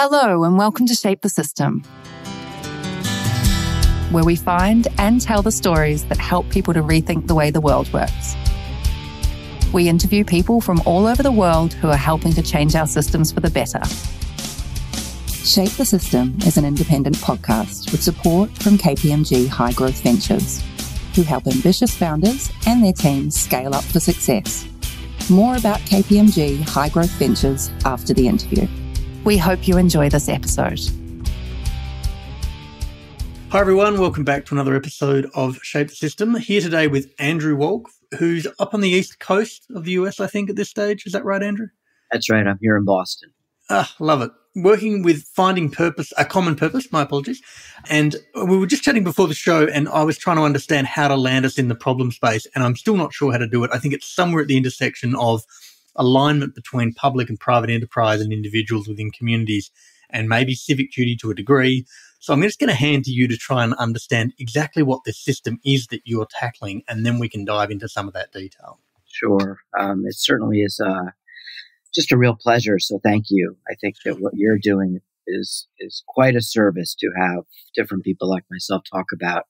Hello, and welcome to Shape the System, where we find and tell the stories that help people to rethink the way the world works. We interview people from all over the world who are helping to change our systems for the better. Shape the System is an independent podcast with support from KPMG High Growth Ventures, who help ambitious founders and their teams scale up for success. More about KPMG High Growth Ventures after the interview. We hope you enjoy this episode. Hi, everyone. Welcome back to another episode of Shape the System. Here today with Andrew Wolk, who's up on the east coast of the US, I think, at this stage. Is that right, Andrew? That's right. I'm here in Boston. Ah, love it. Working with finding purpose, a common purpose, my apologies. And we were just chatting before the show, and I was trying to understand how to land us in the problem space, and I'm still not sure how to do it. I think it's somewhere at the intersection of alignment between public and private enterprise and individuals within communities, and maybe civic duty to a degree. So I'm just going to hand to you to try and understand exactly what this system is that you're tackling, and then we can dive into some of that detail. Sure. Um, it certainly is uh, just a real pleasure. So thank you. I think that what you're doing is is quite a service to have different people like myself talk about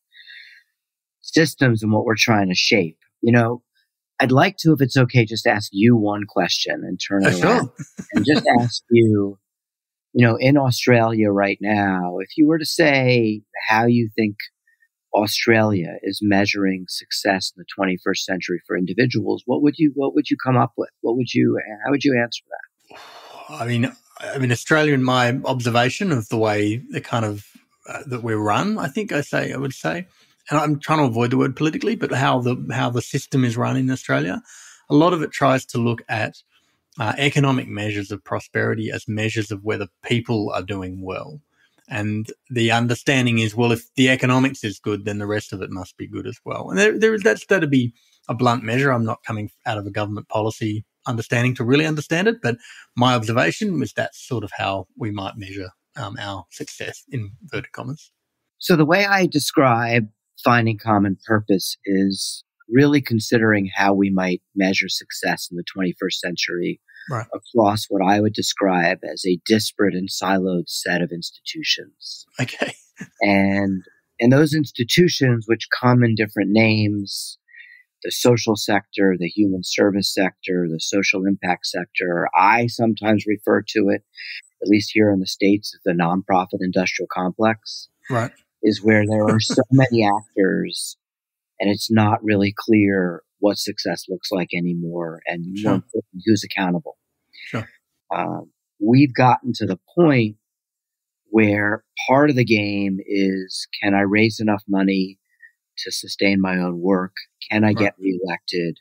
systems and what we're trying to shape. You know, I'd like to, if it's okay, just ask you one question and turn it around and just ask you, you know, in Australia right now, if you were to say how you think Australia is measuring success in the 21st century for individuals, what would you what would you come up with? What would you how would you answer that? I mean, I mean, Australia, in my observation of the way the kind of uh, that we're run, I think I say I would say and I'm trying to avoid the word politically, but how the how the system is run in Australia, a lot of it tries to look at uh, economic measures of prosperity as measures of whether people are doing well. And the understanding is, well, if the economics is good, then the rest of it must be good as well. And there, there that's that'd be a blunt measure. I'm not coming out of a government policy understanding to really understand it, but my observation was that's sort of how we might measure um, our success in inverted commas. So the way I describe finding common purpose is really considering how we might measure success in the 21st century right. across what I would describe as a disparate and siloed set of institutions. Okay. and and those institutions, which come in different names, the social sector, the human service sector, the social impact sector, I sometimes refer to it, at least here in the States, as the nonprofit industrial complex. Right is where there are so many actors and it's not really clear what success looks like anymore and sure. who's accountable. Sure. Um, we've gotten to the point where part of the game is can I raise enough money to sustain my own work? Can I right. get reelected?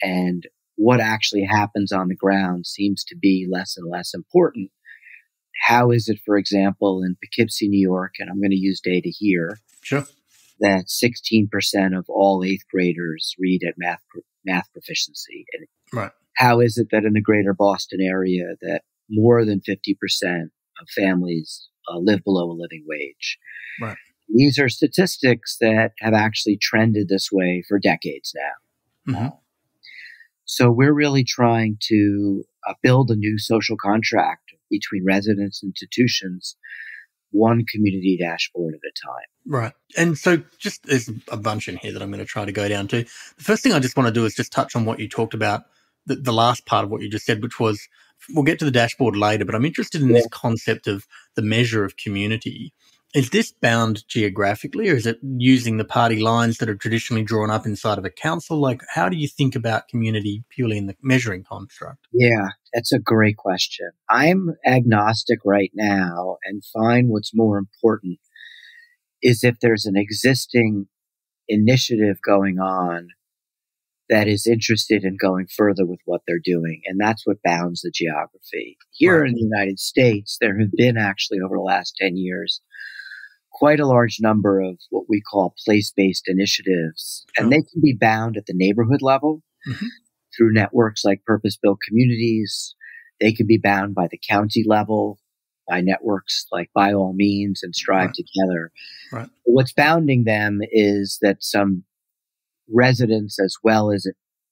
And what actually happens on the ground seems to be less and less important how is it, for example, in Poughkeepsie, New York, and I'm going to use data here, sure. that 16% of all eighth graders read at math math proficiency? And right. How is it that in the greater Boston area that more than 50% of families uh, live below a living wage? Right. These are statistics that have actually trended this way for decades now. Mm-hmm. Uh, so we're really trying to uh, build a new social contract between residents and institutions, one community dashboard at a time. Right. And so just there's a bunch in here that I'm going to try to go down to. The first thing I just want to do is just touch on what you talked about, the, the last part of what you just said, which was we'll get to the dashboard later, but I'm interested in yeah. this concept of the measure of community. Is this bound geographically or is it using the party lines that are traditionally drawn up inside of a council? Like, how do you think about community purely in the measuring construct? Yeah, that's a great question. I'm agnostic right now and find what's more important is if there's an existing initiative going on that is interested in going further with what they're doing. And that's what bounds the geography. Here right. in the United States, there have been actually over the last 10 years quite a large number of what we call place based initiatives, and they can be bound at the neighborhood level mm-hmm. through networks like purpose built communities. They can be bound by the county level by networks like By All Means and Strive right. Together. Right. What's bounding them is that some residents as well as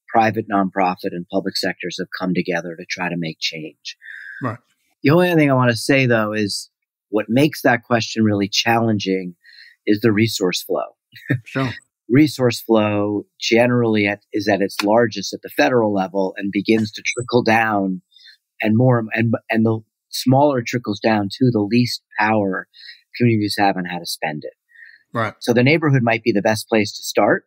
private nonprofit and public sectors have come together to try to make change. Right. The only other thing I want to say though is what makes that question really challenging is the resource flow. Sure. resource flow generally at, is at its largest at the federal level and begins to trickle down and more and and the smaller trickles down to the least power communities have on how to spend it. Right. So the neighborhood might be the best place to start,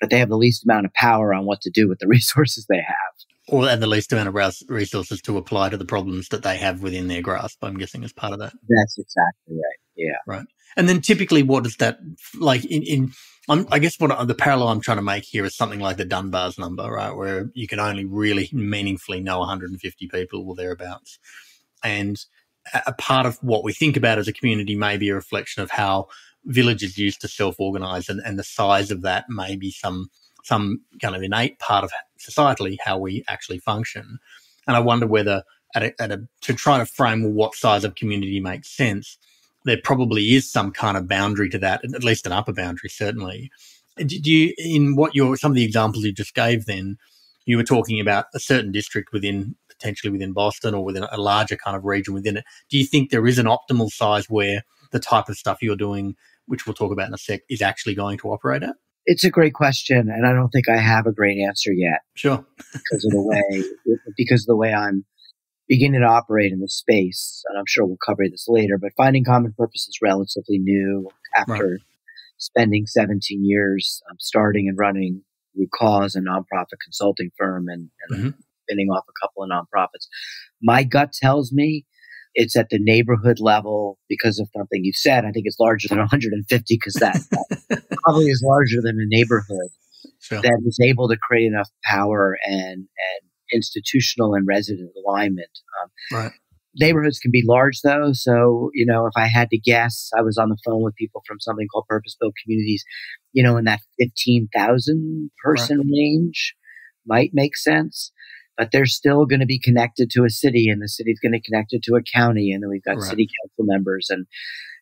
but they have the least amount of power on what to do with the resources they have. Or and the least amount of resources to apply to the problems that they have within their grasp. I'm guessing as part of that. That's exactly right. Yeah. Right. And then typically, what does that like in in? I'm, I guess what the parallel I'm trying to make here is something like the Dunbar's number, right, where you can only really meaningfully know 150 people or thereabouts, and a part of what we think about as a community may be a reflection of how villages used to self-organize and, and the size of that may be some some kind of innate part of societally how we actually function and i wonder whether at a, at a, to try to frame what size of community makes sense there probably is some kind of boundary to that at least an upper boundary certainly do you in what your some of the examples you just gave then you were talking about a certain district within potentially within Boston or within a larger kind of region within it. Do you think there is an optimal size where the type of stuff you're doing, which we'll talk about in a sec, is actually going to operate at? It's a great question, and I don't think I have a great answer yet. Sure, because of the way because of the way I'm beginning to operate in the space, and I'm sure we'll cover this later. But finding common purpose is relatively new after right. spending 17 years um, starting and running Root Cause, a nonprofit consulting firm, and, and mm-hmm spinning off a couple of nonprofits. My gut tells me it's at the neighborhood level because of something you said. I think it's larger than 150 because that, that probably is larger than a neighborhood sure. that is able to create enough power and, and institutional and resident alignment. Um, right. Neighborhoods can be large though. So, you know, if I had to guess, I was on the phone with people from something called Purpose Built Communities, you know, in that 15,000 person right. range might make sense but they're still going to be connected to a city and the city's going to connect it to a county and then we've got right. city council members and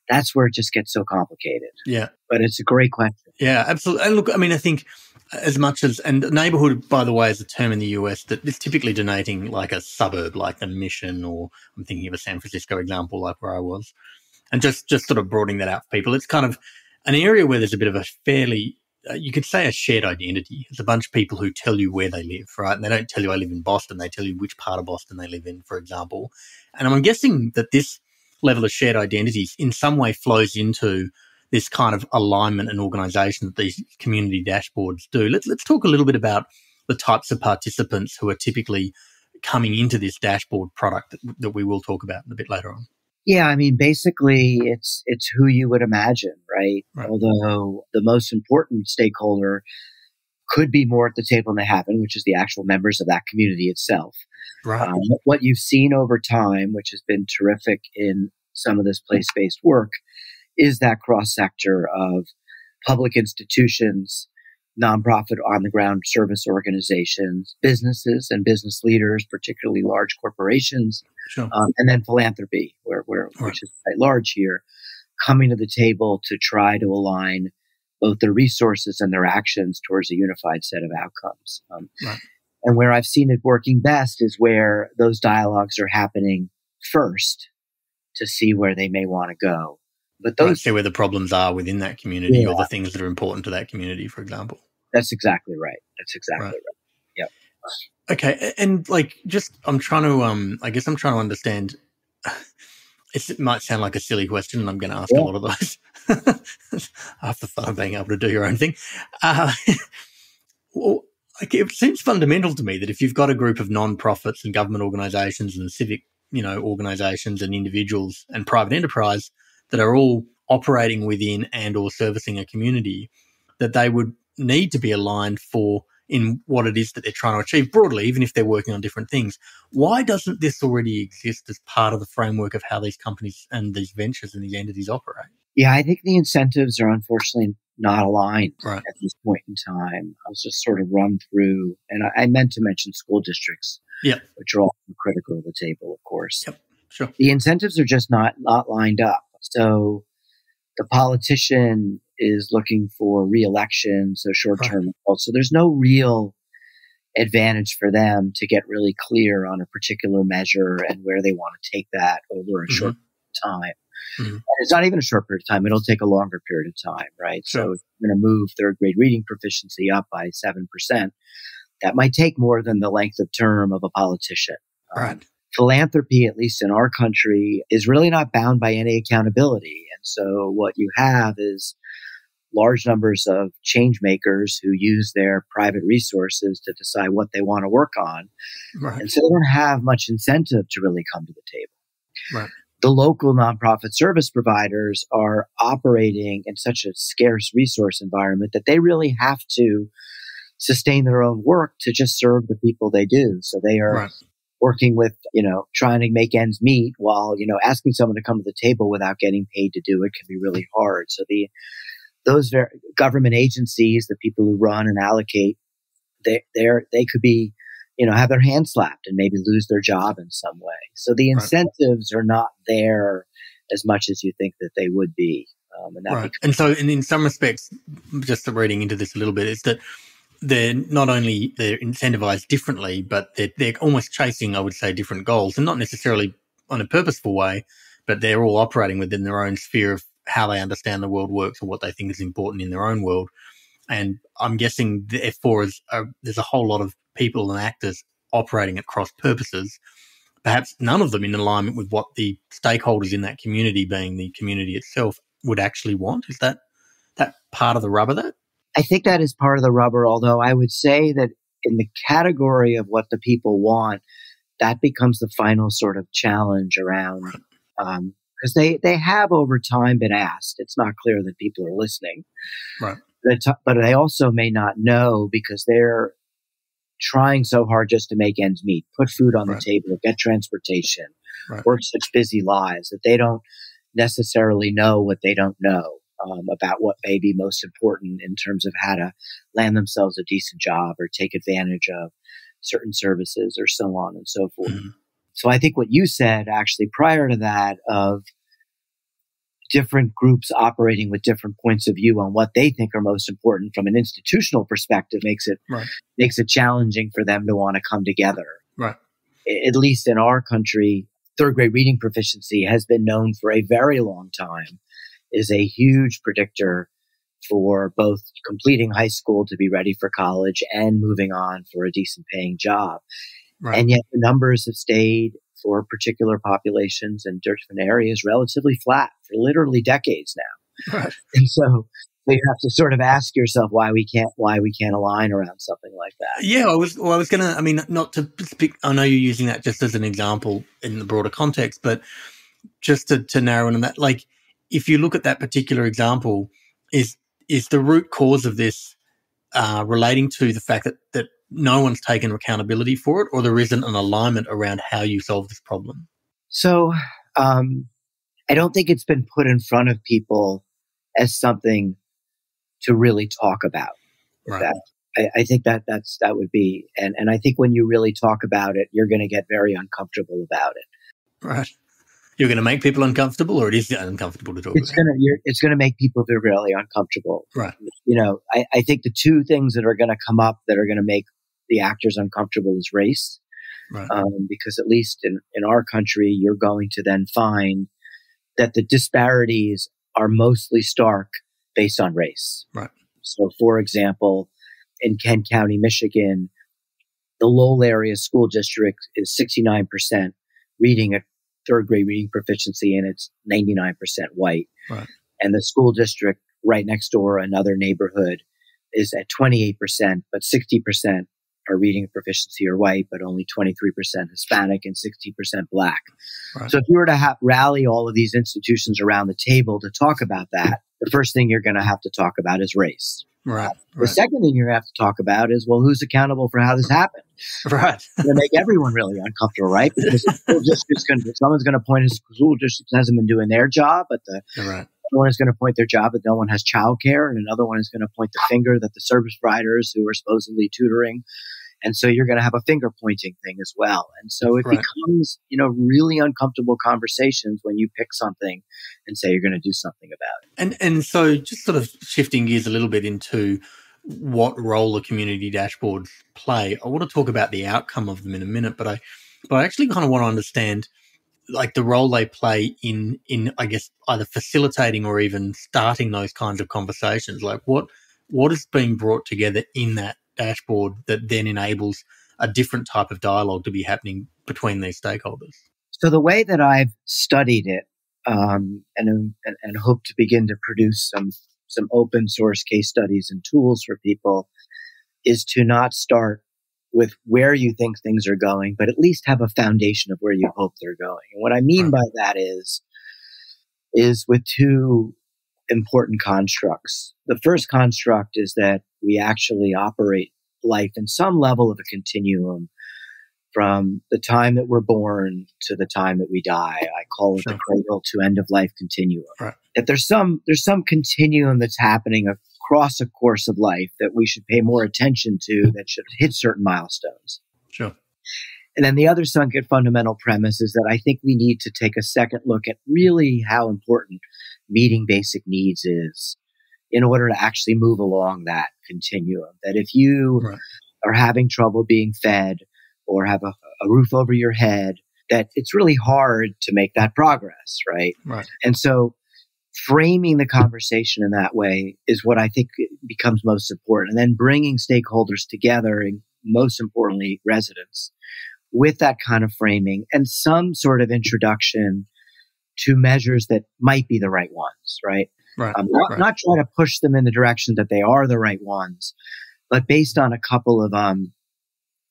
that's where it just gets so complicated. Yeah. But it's a great question. Yeah, absolutely. And look, I mean, I think as much as, and neighborhood, by the way, is a term in the US that is typically denoting like a suburb, like the mission, or I'm thinking of a San Francisco example, like where I was. And just, just sort of broadening that out for people. It's kind of an area where there's a bit of a fairly Uh, you could say a shared identity. It's a bunch of people who tell you where they live, right? And they don't tell you I live in Boston. They tell you which part of Boston they live in, for example. And I'm guessing that this level of shared identity in some way flows into this kind of alignment and organization that these community dashboards do. Let's let's talk a little bit about the types of participants who are typically coming into this dashboard product that, that we will talk about a bit later on. Yeah, I mean, basically, it's it's who you would imagine, right? right? Although the most important stakeholder could be more at the table than they happen, which is the actual members of that community itself. Right. Um, what you've seen over time, which has been terrific in some of this place based work, is that cross sector of public institutions, nonprofit on the ground service organizations, businesses and business leaders, particularly large corporations, sure. um, and then philanthropy, where, where right. which is quite large here, coming to the table to try to align both their resources and their actions towards a unified set of outcomes. Um, right. And where I've seen it working best is where those dialogues are happening first to see where they may want to go. But those right, see where the problems are within that community yeah. or the things that are important to that community, for example. That's exactly right. That's exactly right. right. Yep. Okay, and like, just I'm trying to, um, I guess I'm trying to understand. it might sound like a silly question, and I'm going to ask yeah. a lot of those. After the fun of being able to do your own thing, uh, well, like it seems fundamental to me that if you've got a group of non-profits and government organisations and civic, you know, organisations and individuals and private enterprise that are all operating within and or servicing a community, that they would need to be aligned for in what it is that they're trying to achieve broadly, even if they're working on different things. Why doesn't this already exist as part of the framework of how these companies and these ventures and these entities operate? Yeah, I think the incentives are unfortunately not aligned right. at this point in time. I was just sort of run through, and I, I meant to mention school districts, yep. which are all critical of the table, of course. Yep, sure. The incentives are just not not lined up. So the politician is looking for reelection, so short term right. So there's no real advantage for them to get really clear on a particular measure and where they want to take that over a mm-hmm. short time. Mm-hmm. And it's not even a short period of time. It'll take a longer period of time, right? Sure. So if you're going to move third grade reading proficiency up by 7%, that might take more than the length of term of a politician. Um, right. Um, philanthropy, at least in our country, is really not bound by any accountability. And so what you have is large numbers of change makers who use their private resources to decide what they want to work on. Right. And so they don't have much incentive to really come to the table. Right. The local nonprofit service providers are operating in such a scarce resource environment that they really have to sustain their own work to just serve the people they do. So they are right. working with, you know, trying to make ends meet while, you know, asking someone to come to the table without getting paid to do it can be really hard. So the those ver- government agencies, the people who run and allocate, they they're, could be, you know, have their hands slapped and maybe lose their job in some way. So the incentives right. are not there as much as you think that they would be. Um, and, right. and so, in, in some respects, just reading into this a little bit, is that they're not only they're incentivized differently, but they're, they're almost chasing, I would say, different goals, and not necessarily on a purposeful way, but they're all operating within their own sphere of how they understand the world works or what they think is important in their own world. And I'm guessing therefore is a, there's a whole lot of people and actors operating at cross purposes, perhaps none of them in alignment with what the stakeholders in that community, being the community itself, would actually want. Is that that part of the rubber that? I think that is part of the rubber, although I would say that in the category of what the people want, that becomes the final sort of challenge around um, because they, they have over time been asked. It's not clear that people are listening. Right. But, they also may not know because they're trying so hard just to make ends meet, put food on right. the table, get transportation, right. work such busy lives that they don't necessarily know what they don't know um, about what may be most important in terms of how to land themselves a decent job or take advantage of certain services or so on and so forth. Mm-hmm. So I think what you said actually prior to that of different groups operating with different points of view on what they think are most important from an institutional perspective makes it right. makes it challenging for them to want to come together. Right. At least in our country, third grade reading proficiency has been known for a very long time is a huge predictor for both completing high school to be ready for college and moving on for a decent paying job. Right. And yet the numbers have stayed for particular populations and different areas relatively flat for literally decades now. Right. And so you have to sort of ask yourself why we can't why we can't align around something like that. Yeah, I was well, I was gonna. I mean, not to speak. I know you're using that just as an example in the broader context, but just to, to narrow in on that, like if you look at that particular example, is is the root cause of this uh, relating to the fact that that no one's taken accountability for it, or there isn't an alignment around how you solve this problem? So, um, I don't think it's been put in front of people as something to really talk about. Right. That. I, I, think that that's that would be, and and I think when you really talk about it, you're going to get very uncomfortable about it. Right. You're going to make people uncomfortable, or it is uncomfortable to talk. It's going to it's going to make people feel really uncomfortable. Right. You know, I, I think the two things that are going to come up that are going to make the actors uncomfortable is race. Right. Um, because at least in, in our country, you're going to then find that the disparities are mostly stark based on race. Right. So, for example, in Kent County, Michigan, the Lowell area school district is 69% reading at third grade reading proficiency and it's 99% white. Right. And the school district right next door, another neighborhood, is at 28%, but 60% are reading proficiency are white, but only 23% Hispanic and 60% black. Right. So if you were to have, rally all of these institutions around the table to talk about that, the first thing you're going to have to talk about is race. Right. The right. second thing you're going to have to talk about is, well, who's accountable for how this happened? Right. to make everyone really uncomfortable, right? Because to, someone's going to point his school district hasn't been doing their job, but the right. one is going to point their job that no one has childcare, and another one is going to point the finger that the service providers who are supposedly tutoring and so you're going to have a finger pointing thing as well. And so it right. becomes, you know, really uncomfortable conversations when you pick something and say you're going to do something about it. And and so just sort of shifting gears a little bit into what role the community dashboards play. I want to talk about the outcome of them in a minute, but I, but I actually kind of want to understand like the role they play in in I guess either facilitating or even starting those kinds of conversations. Like what what is being brought together in that dashboard that then enables a different type of dialogue to be happening between these stakeholders. So the way that I've studied it um, and, and and hope to begin to produce some some open source case studies and tools for people is to not start with where you think things are going, but at least have a foundation of where you hope they're going. And what I mean by that is, is with two important constructs. The first construct is that we actually operate life in some level of a continuum from the time that we're born to the time that we die. I call it sure. the cradle to end of life continuum. Right. That there's some there's some continuum that's happening across a course of life that we should pay more attention to that should hit certain milestones. Sure. And then the other sunken fundamental premise is that I think we need to take a second look at really how important meeting basic needs is in order to actually move along that continuum. That if you right. are having trouble being fed or have a, a roof over your head, that it's really hard to make that progress, right? Right. And so framing the conversation in that way is what I think becomes most important. And then bringing stakeholders together, and most importantly, residents, with that kind of framing and some sort of introduction to measures that might be the right ones, right? Right. Um, not, right. not try to push them in the direction that they are the right ones, but based on a couple of um,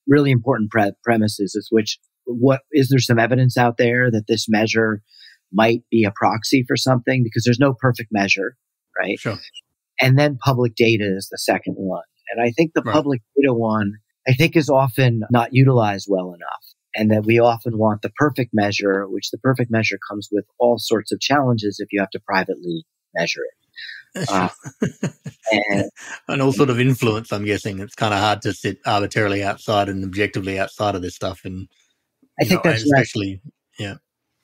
really important pre- premises, is which what is there some evidence out there that this measure might be a proxy for something because there's no perfect measure, right? Sure. And then public data is the second one. And I think the right. public data one, I think is often not utilized well enough. And that we often want the perfect measure, which the perfect measure comes with all sorts of challenges if you have to privately measure it. Uh, and, and all sort of influence, I'm guessing. It's kind of hard to sit arbitrarily outside and objectively outside of this stuff. And I think know, that's especially, right. yeah.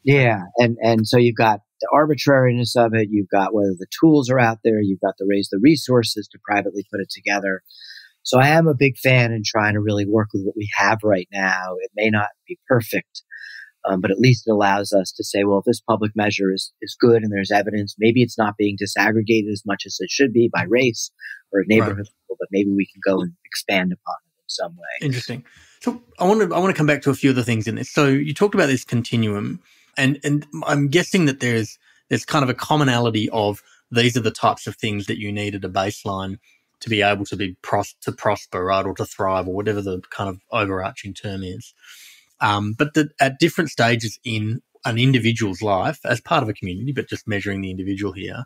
Yeah, and and so you've got the arbitrariness of it. You've got whether the tools are out there. You've got to raise the resources to privately put it together. So I am a big fan in trying to really work with what we have right now. It may not be perfect, um, but at least it allows us to say, well, if this public measure is, is good and there's evidence, maybe it's not being disaggregated as much as it should be by race or neighborhood, right. but maybe we can go and expand upon it in some way. Interesting. So I want to I want to come back to a few other things in this. So you talked about this continuum and and I'm guessing that there's there's kind of a commonality of these are the types of things that you need at a baseline to be able to be pros- to prosper, right, or to thrive, or whatever the kind of overarching term is. Um, but that at different stages in an individual's life, as part of a community, but just measuring the individual here,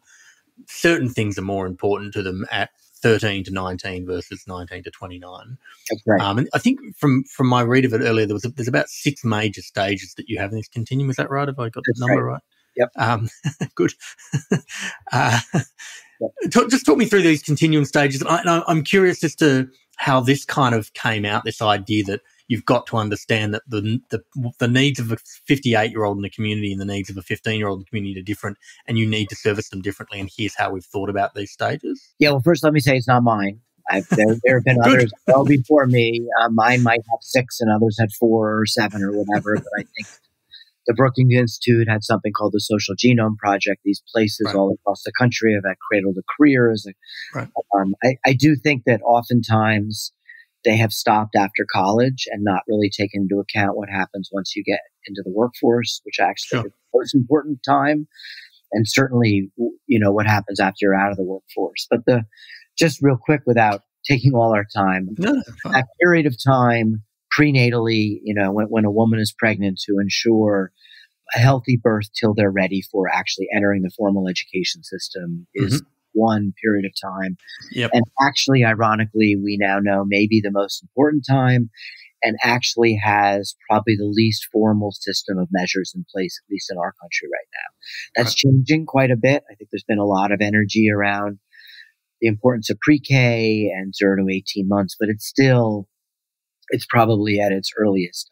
certain things are more important to them at 13 to 19 versus 19 to 29. Right. Um, and I think from from my read of it earlier, there was a, there's about six major stages that you have in this continuum. Is that right? Have I got That's the number right? right? Yep. Um, good. uh. Talk, just talk me through these continuum stages. I, I'm curious as to how this kind of came out. This idea that you've got to understand that the, the, the needs of a 58 year old in the community and the needs of a 15 year old in the community are different and you need to service them differently. And here's how we've thought about these stages. Yeah, well, first, let me say it's not mine. I've, there, there have been others well before me. Uh, mine might have six and others had four or seven or whatever, but I think the Brookings Institute had something called the Social Genome Project. These places right. all across the country have had cradle to careers. Right. Um, I, I, do think that oftentimes they have stopped after college and not really taken into account what happens once you get into the workforce, which actually sure. is the most important time. And certainly, you know, what happens after you're out of the workforce. But the, just real quick without taking all our time, no, that period of time prenatally, you know, when, when a woman is pregnant to ensure a healthy birth till they're ready for actually entering the formal education system is mm-hmm one period of time. Yep. And actually, ironically, we now know maybe the most important time and actually has probably the least formal system of measures in place, at least in our country right now. That's right. changing quite a bit. I think there's been a lot of energy around the importance of pre-K and zero to 18 months, but it's still, it's probably at its earliest.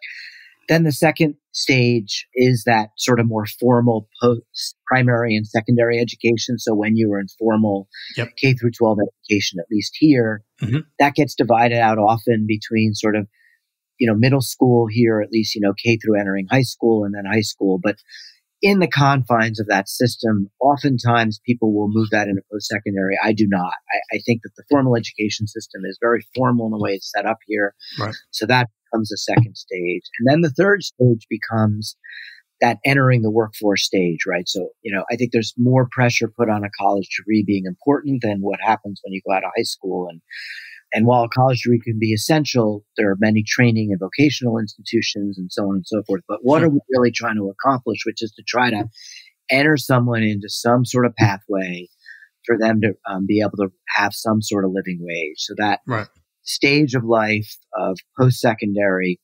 Then the second stage is that sort of more formal post primary and secondary education. So when you were in formal yep. K through 12 education, at least here, mm-hmm. that gets divided out often between sort of, you know, middle school here, at least, you know, K through entering high school and then high school. But in the confines of that system, oftentimes people will move that into post secondary. I do not. I, I, think that the formal education system is very formal in the way it's set up here. Right. So that becomes the second stage. And then the third stage becomes that entering the workforce stage, right? So, you know, I think there's more pressure put on a college degree being important than what happens when you go out of high school. And, and while a college degree can be essential, there are many training and vocational institutions and so on and so forth. But what are we really trying to accomplish, which is to try to enter someone into some sort of pathway for them to um, be able to have some sort of living wage. So that right stage of life of post secondary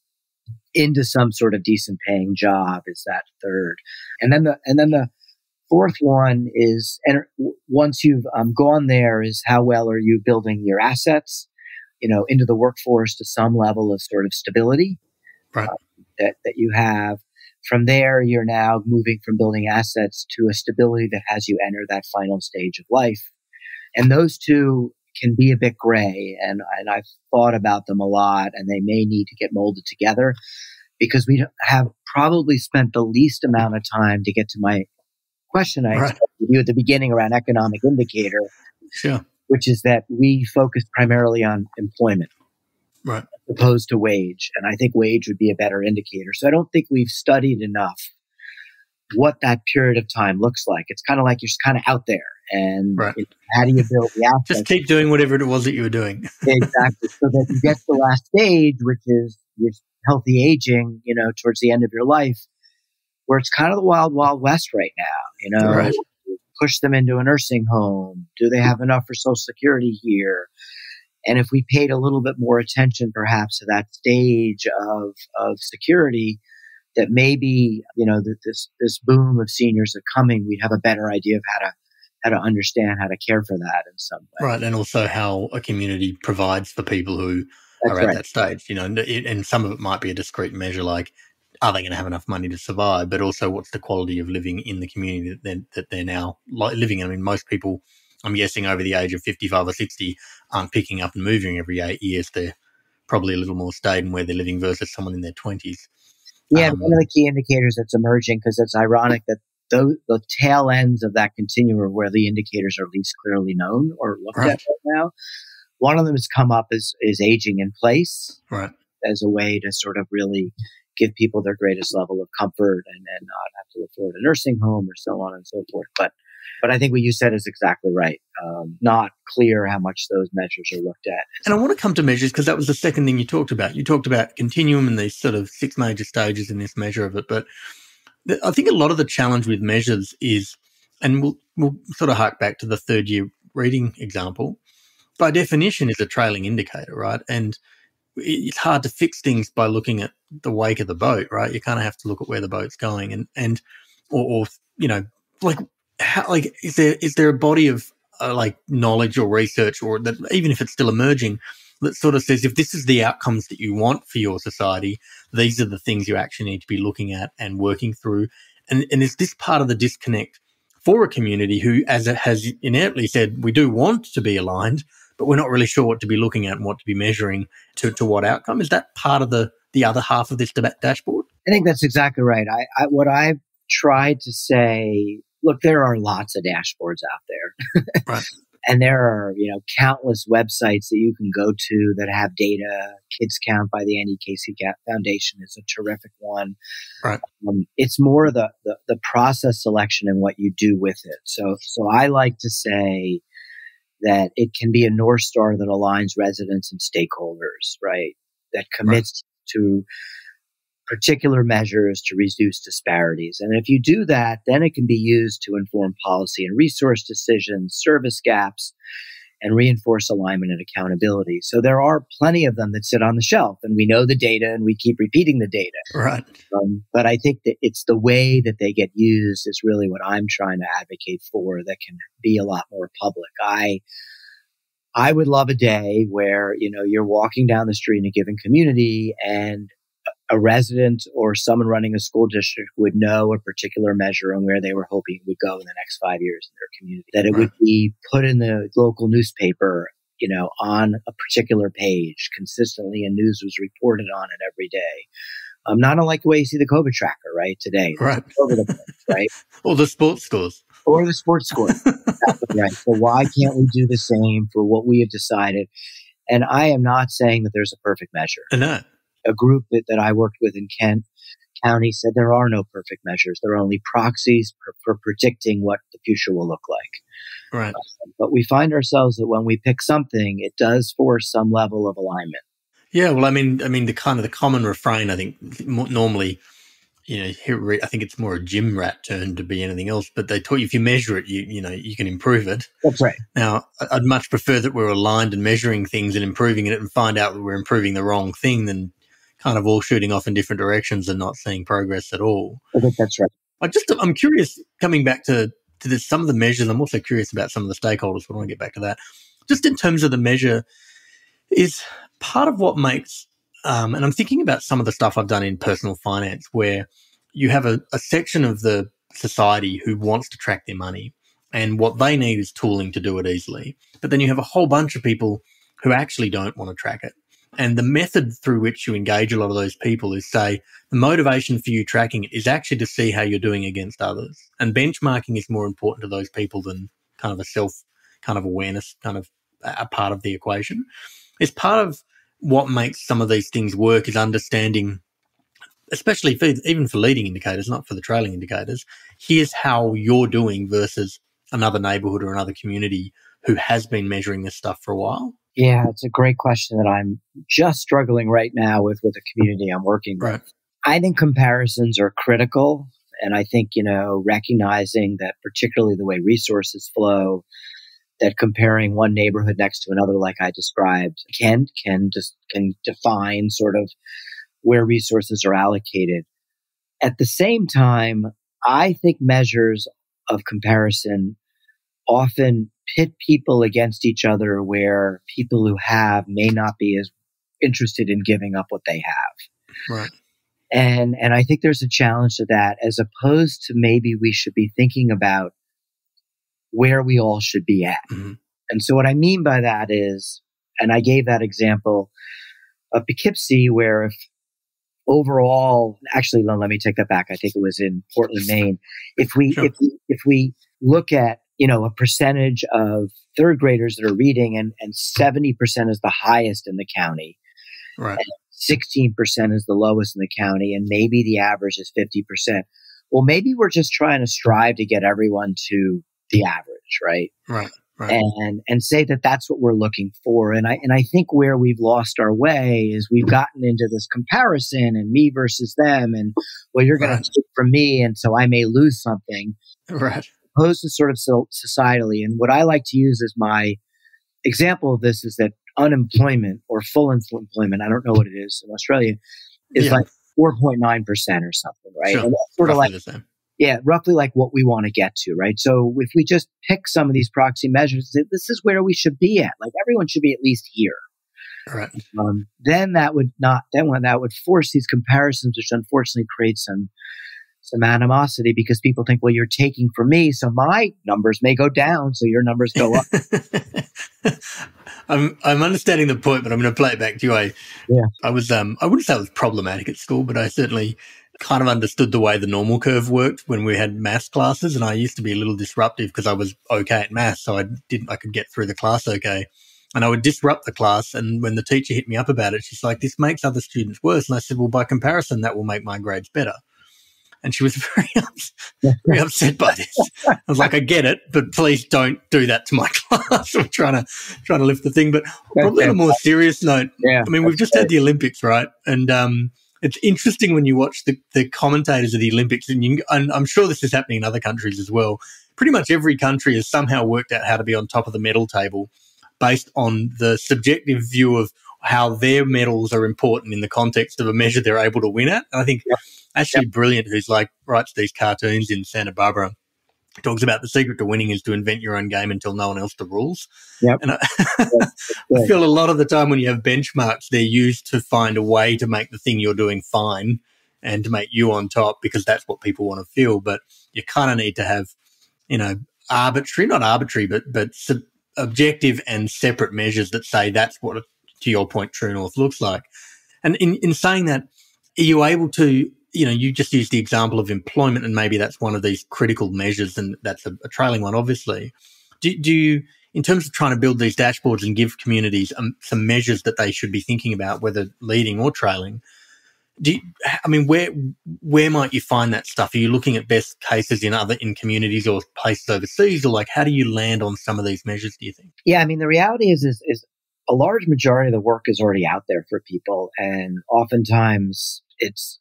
into some sort of decent paying job is that third. And then the, and then the fourth one is, and once you've um, gone there is how well are you building your assets, you know, into the workforce to some level of sort of stability right. uh, that, that you have. From there, you're now moving from building assets to a stability that has you enter that final stage of life. And those two can be a bit gray and, and I've thought about them a lot and they may need to get molded together because we have probably spent the least amount of time to get to my question I right. you at the beginning around economic indicator. Sure. Which is that we focus primarily on employment. Right. Opposed to wage. And I think wage would be a better indicator. So I don't think we've studied enough what that period of time looks like. It's kind of like you're just kind of out there and right. it, how do you build the assets? Just keep doing whatever it was that you were doing. exactly. So that you get to the last stage, which is your healthy aging, you know, towards the end of your life, where it's kind of the wild, wild west right now. You know, right. Push them into a nursing home. Do they have enough for Social Security here? And if we paid a little bit more attention, perhaps to that stage of of security, that maybe you know that this this boom of seniors are coming, we'd have a better idea of how to how to understand how to care for that in some way. Right, and also how a community provides for people who That's are at right. that stage. You know, and some of it might be a discrete measure like are they going to have enough money to survive, but also what's the quality of living in the community that they're, that they're now living in. I mean, most people, I'm guessing, over the age of 55 or 60 aren't picking up and moving every eight years. They're probably a little more stayed in where they're living versus someone in their 20s. Yeah, um, one of the key indicators that's emerging because it's ironic that those, the tail ends of that continuum where the indicators are least clearly known or looked right. at right now. One of them has come up is, is aging in place right. as a way to sort of really give people their greatest level of comfort and, not have to look afford a nursing home or so on and so forth. But but I think what you said is exactly right. Um, not clear how much those measures are looked at. And I want to come to measures because that was the second thing you talked about. You talked about continuum and these sort of six major stages in this measure of it. But I think a lot of the challenge with measures is, and we'll, we'll sort of hark back to the third year reading example, by definition is a trailing indicator, right? And it's hard to fix things by looking at the wake of the boat, right? You kind of have to look at where the boat's going and, and, or, or you know, like, how, like, is there, is there a body of uh, like knowledge or research or that even if it's still emerging that sort of says if this is the outcomes that you want for your society, these are the things you actually need to be looking at and working through. And, and is this part of the disconnect for a community who, as it has inertly said, we do want to be aligned, but we're not really sure what to be looking at and what to be measuring to, to what outcome? Is that part of the, the other half of this dashboard? I think that's exactly right. I, I what I've tried to say, look, there are lots of dashboards out there. right. And there are, you know, countless websites that you can go to that have data. Kids Count by the Andy Casey Foundation is a terrific one. Right. Um, it's more the, the, the process selection and what you do with it. So, so I like to say that it can be a North Star that aligns residents and stakeholders, right? That commits right. to particular measures to reduce disparities. And if you do that, then it can be used to inform policy and resource decisions, service gaps, and reinforce alignment and accountability. So there are plenty of them that sit on the shelf and we know the data and we keep repeating the data. Right. Um, but I think that it's the way that they get used is really what I'm trying to advocate for that can be a lot more public. I, I would love a day where, you know, you're walking down the street in a given community and a resident or someone running a school district would know a particular measure and where they were hoping it would go in the next five years in their community. That it right. would be put in the local newspaper, you know, on a particular page consistently and news was reported on it every day. Um, not unlike the way you see the COVID tracker, right? Today, right? Over the place, right? or the sports scores. Or the sports scores. exactly right. So why can't we do the same for what we have decided? And I am not saying that there's a perfect measure. No a group that, that I worked with in Kent County said there are no perfect measures. There are only proxies for, for predicting what the future will look like. Right. Uh, but we find ourselves that when we pick something, it does force some level of alignment. Yeah, well, I mean, I mean, the kind of the common refrain, I think, normally, you know, here, I think it's more a gym rat turn to be anything else. But they taught you if you measure it, you you know, you can improve it. That's right. Now, I'd much prefer that we're aligned and measuring things and improving it, and find out that we're improving the wrong thing than kind of all shooting off in different directions and not seeing progress at all. I think that's right. I just I'm curious coming back to to this, some of the measures. I'm also curious about some of the stakeholders. But I want to get back to that. Just in terms of the measure, is part of what makes um, and I'm thinking about some of the stuff I've done in personal finance where you have a, a section of the society who wants to track their money and what they need is tooling to do it easily. But then you have a whole bunch of people who actually don't want to track it. And the method through which you engage a lot of those people is say the motivation for you tracking it is actually to see how you're doing against others. And benchmarking is more important to those people than kind of a self kind of awareness kind of a part of the equation. It's part of what makes some of these things work is understanding, especially for, even for leading indicators, not for the trailing indicators. Here's how you're doing versus another neighborhood or another community who has been measuring this stuff for a while. Yeah, it's a great question that I'm just struggling right now with with the community I'm working right. with. I think comparisons are critical. And I think, you know, recognizing that particularly the way resources flow, that comparing one neighborhood next to another, like I described, can can just can define sort of where resources are allocated. At the same time, I think measures of comparison often pit people against each other where people who have may not be as interested in giving up what they have. Right. And and I think there's a challenge to that as opposed to maybe we should be thinking about where we all should be at. Mm-hmm. And so what I mean by that is and I gave that example of Poughkeepsie where if overall actually let me take that back I think it was in Portland Maine if we sure. if we, if we look at you know, a percentage of third graders that are reading and, and 70% is the highest in the county. Right. 16% is the lowest in the county and maybe the average is 50%. Well, maybe we're just trying to strive to get everyone to the average, right? Right. Right. And and say that that's what we're looking for, and I and I think where we've lost our way is we've gotten into this comparison and me versus them, and well, you're going right. to take from me, and so I may lose something. Right opposed to sort of societally. And what I like to use as my example of this is that unemployment or full employment, I don't know what it is in Australia, is yeah. like 4.9% or something, right? Sure. sort of like, yeah, roughly like what we want to get to, right? So if we just pick some of these proxy measures, this is where we should be at. Like everyone should be at least here. Right. Um, then that would not, then when that would force these comparisons, which unfortunately creates some some animosity because people think, well, you're taking from me, so my numbers may go down, so your numbers go up. I'm I'm understanding the point, but I'm going to play it back to you. I yeah. I was um I wouldn't say I was problematic at school, but I certainly kind of understood the way the normal curve worked when we had math classes, and I used to be a little disruptive because I was okay at math, so I didn't I could get through the class okay. And I would disrupt the class, and when the teacher hit me up about it, she's like, "This makes other students worse." And I said, "Well, by comparison, that will make my grades better." And she was very, upset, very upset by this. I was like, I get it, but please don't do that to my class. I'm trying to trying to lift the thing, but probably on a more serious note. Yeah, I mean, we've just had the Olympics, right? And um, it's interesting when you watch the, the commentators of the Olympics, and, you, and I'm sure this is happening in other countries as well. Pretty much every country has somehow worked out how to be on top of the medal table based on the subjective view of how their medals are important in the context of a measure they're able to win at. And I think yep. Actually yep. brilliant who's like writes these cartoons in Santa Barbara talks about the secret to winning is to invent your own game until no one else the rules. Yep. And I, I feel a lot of the time when you have benchmarks, they're used to find a way to make the thing you're doing fine and to make you on top because that's what people want to feel. But you kind of need to have, you know, arbitrary, not arbitrary, but but sub- objective and separate measures that say that's what, to your point, true north looks like. And in in saying that, are you able to you know, you just used the example of employment, and maybe that's one of these critical measures, and that's a, a trailing one, obviously. Do, do, you, in terms of trying to build these dashboards and give communities um, some measures that they should be thinking about, whether leading or trailing? Do you, I mean, where where might you find that stuff? Are you looking at best cases in other in communities or places overseas, or like how do you land on some of these measures? Do you think? Yeah, I mean, the reality is is, is a large majority of the work is already out there for people, and oftentimes it's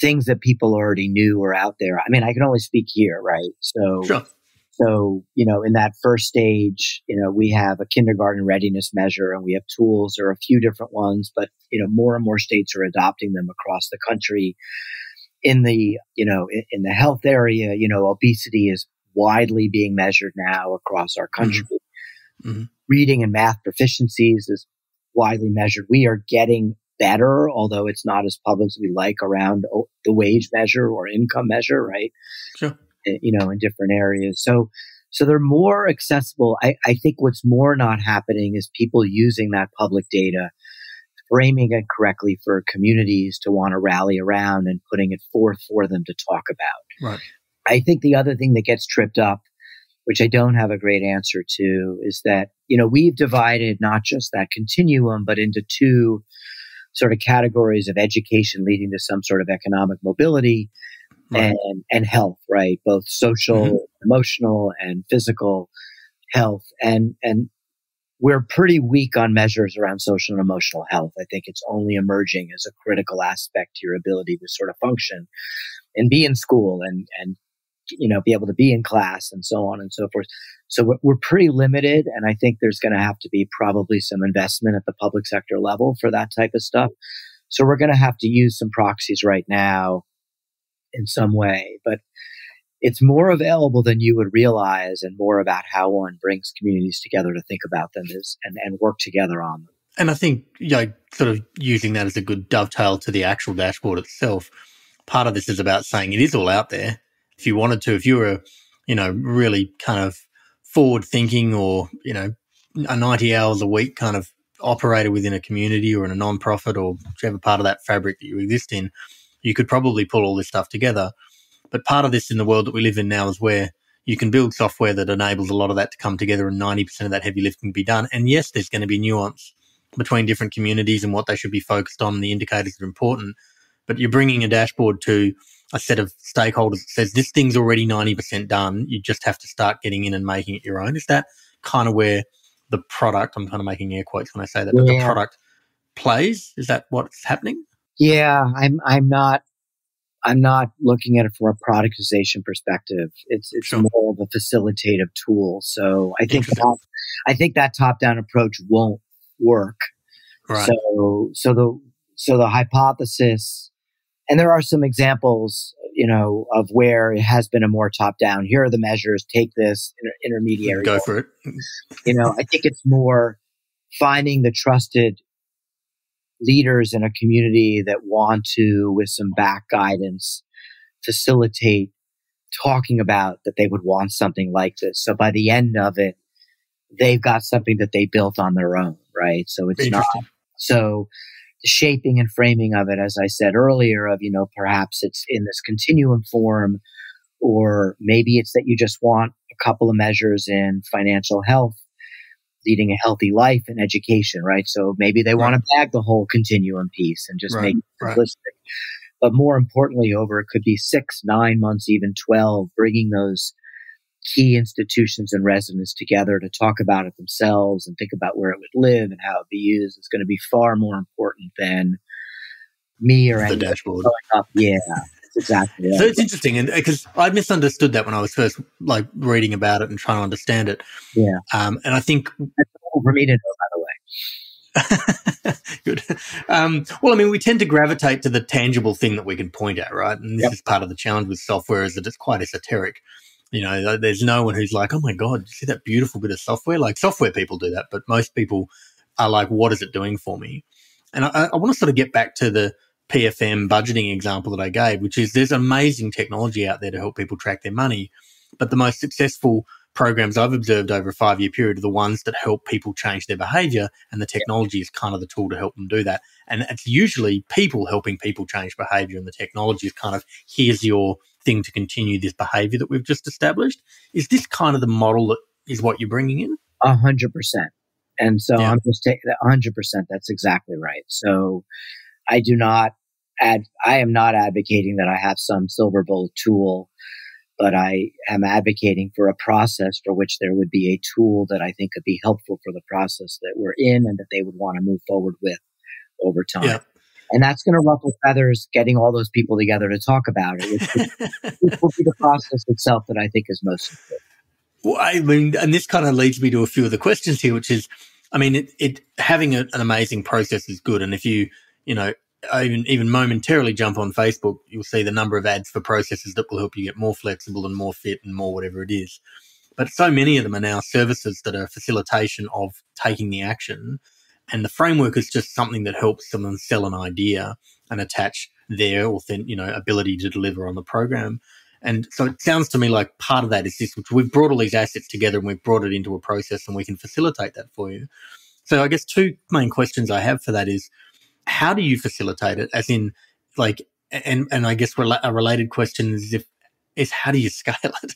things that people already knew were out there. I mean, I can only speak here, right? So, sure. so you know, in that first stage, you know, we have a kindergarten readiness measure, and we have tools. There are a few different ones, but you know, more and more states are adopting them across the country. In the you know, in, in the health area, you know, obesity is widely being measured now across our country. Mm-hmm. Mm-hmm. Reading and math proficiencies is widely measured. We are getting better, although it's not as public as we like around the wage measure or income measure, right? Sure. Eh, you know, in different areas. So, so they're more accessible. I, I think what's more not happening is people using that public data, framing it correctly for communities to want to rally around and putting it forth for them to talk about. Right. I think the other thing that gets tripped up, which I don't have a great answer to, is that, you know, we've divided not just that continuum, but into two sort of categories of education leading to some sort of economic mobility right. and, and health, right? Both social, mm-hmm. emotional, and physical health. And, and we're pretty weak on measures around social and emotional health. I think it's only emerging as a critical aspect to your ability to sort of function and be in school and, and you know, be able to be in class and so on and so forth. So we're pretty limited. And I think there's going to have to be probably some investment at the public sector level for that type of stuff. So we're going to have to use some proxies right now in some way, but it's more available than you would realize and more about how one brings communities together to think about them is, and, and work together on them. And I think, you know, sort of using that as a good dovetail to the actual dashboard itself, part of this is about saying it is all out there if you wanted to, if you were, you know, really kind of forward thinking or, you know, a 90 hours a week kind of operator within a community or in a non-profit or whichever part of that fabric that you exist in, you could probably pull all this stuff together. But part of this in the world that we live in now is where you can build software that enables a lot of that to come together and 90% of that heavy lifting be done. And yes, there's going to be nuance between different communities and what they should be focused on, the indicators that are important. But you're bringing a dashboard to a set of stakeholders that says this thing's already 90% done. You just have to start getting in and making it your own. Is that kind of where the product, I'm kind of making air quotes when I say that, but the product plays? Is that what's happening? Yeah, I'm, I'm not, I'm not looking at it from a productization perspective. It's, it's sure. more of a facilitative tool. So I think that, I think that top down approach won't work. Right. So, so the, so the hypothesis and there are some examples, you know, of where it has been a more top down. Here are the measures. Take this inter- intermediary. Go for it. you know, I think it's more finding the trusted leaders in a community that want to, with some back guidance, facilitate talking about that they would want something like this. So by the end of it, they've got something that they built on their own, right? So it's not so shaping and framing of it, as I said earlier, of, you know, perhaps it's in this continuum form, or maybe it's that you just want a couple of measures in financial health, leading a healthy life and education, right? So maybe they right. want to bag the whole continuum piece and just right. make it simplistic. Right. But more importantly, over it could be six, nine months, even 12, bringing those key institutions and residents together to talk about it themselves and think about where it would live and how it would be used is going to be far more important than me or the dashboard. Up. Yeah, exactly. So it's interesting, and because I misunderstood that when I was first like reading about it and trying to understand it. Yeah, um, and I think that's for me to know, by the way. Good. Um, well, I mean, we tend to gravitate to the tangible thing that we can point at, right? And this yep. is part of the challenge with software is that it's quite esoteric. You know, there's no one who's like, oh my God, see that beautiful bit of software? Like software people do that, but most people are like, what is it doing for me? And I, I want to sort of get back to the PFM budgeting example that I gave, which is there's amazing technology out there to help people track their money. But the most successful programs I've observed over a five year period are the ones that help people change their behavior. And the technology is kind of the tool to help them do that. And it's usually people helping people change behavior. And the technology is kind of here's your thing to continue this behavior that we've just established. Is this kind of the model that is what you're bringing in? A hundred percent. And so yeah. I'm just taking that 100%. That's exactly right. So I do not add, I am not advocating that I have some silver bullet tool, but I am advocating for a process for which there would be a tool that I think could be helpful for the process that we're in and that they would want to move forward with over time. Yeah. And that's going to ruffle feathers getting all those people together to talk about it, which, which will be the process itself that I think is most important. Well, I mean, and this kind of leads me to a few of the questions here, which is, I mean, it, it having a, an amazing process is good, and if you, you know, even even momentarily jump on Facebook, you'll see the number of ads for processes that will help you get more flexible and more fit and more whatever it is. But so many of them are now services that are facilitation of taking the action, and the framework is just something that helps someone sell an idea and attach their authentic, you know, ability to deliver on the program. And so it sounds to me like part of that is this, which we've brought all these assets together and we've brought it into a process and we can facilitate that for you. So I guess two main questions I have for that is how do you facilitate it? As in, like, and and I guess a related question is if is how do you scale it?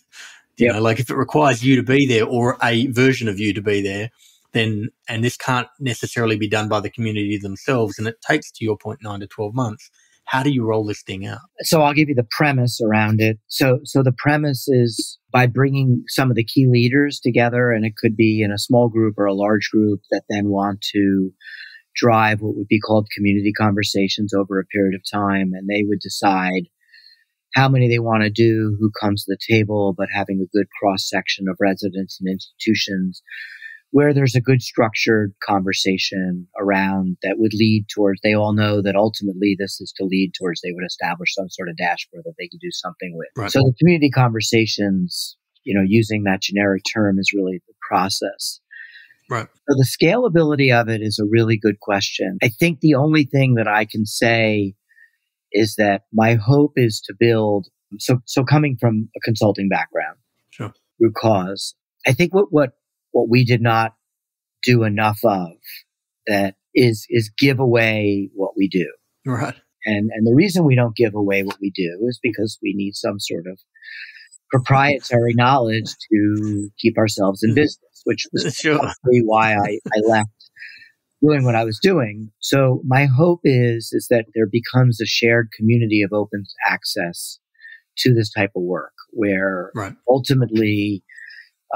You yep. know, like if it requires you to be there or a version of you to be there, then and this can't necessarily be done by the community themselves, and it takes, to your point, nine to twelve months how do you roll this thing out? So I'll give you the premise around it. So, so the premise is by bringing some of the key leaders together, and it could be in a small group or a large group that then want to drive what would be called community conversations over a period of time, and they would decide how many they want to do, who comes to the table, but having a good cross section of residents and institutions where there's a good structured conversation around that would lead towards they all know that ultimately this is to lead towards they would establish some sort of dashboard that they could do something with. Right. so the community conversations you know using that generic term is really the process. Right. So the scalability of it is a really good question. I think the only thing that i can say is that my hope is to build so so coming from a consulting background sure. root cause i think what what what we did not do enough of that is is give away what we do. Right. And and the reason we don't give away what we do is because we need some sort of proprietary knowledge to keep ourselves in business, which was sure. why I, I left doing what I was doing. So my hope is is that there becomes a shared community of open access to this type of work, where right. ultimately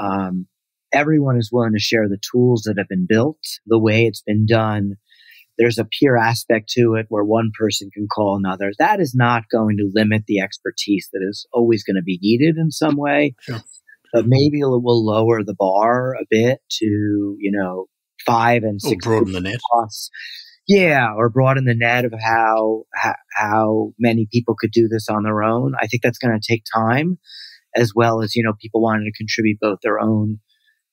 um, everyone is willing to share the tools that have been built, the way it's been done. There's a peer aspect to it where one person can call another. That is not going to limit the expertise that is always going to be needed in some way. Sure. But maybe it will lower the bar a bit to, you know, five and six. Or broaden the net. Plus. Yeah, or broaden the net of how, how how many people could do this on their own. I think that's going to take time, as well as you know people wanting to contribute both their own